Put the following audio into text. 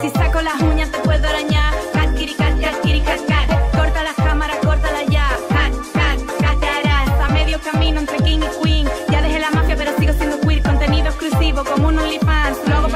Si saco las uñas te puedo arañar. Cat, kiri, cat, cat, kiri, cat, cat. Corta las cámaras, córtala ya. Cat, cat, cat, A medio camino entre king y queen. Ya dejé la mafia, pero sigo siendo queer. Contenido exclusivo como un OnlyFans. Lo.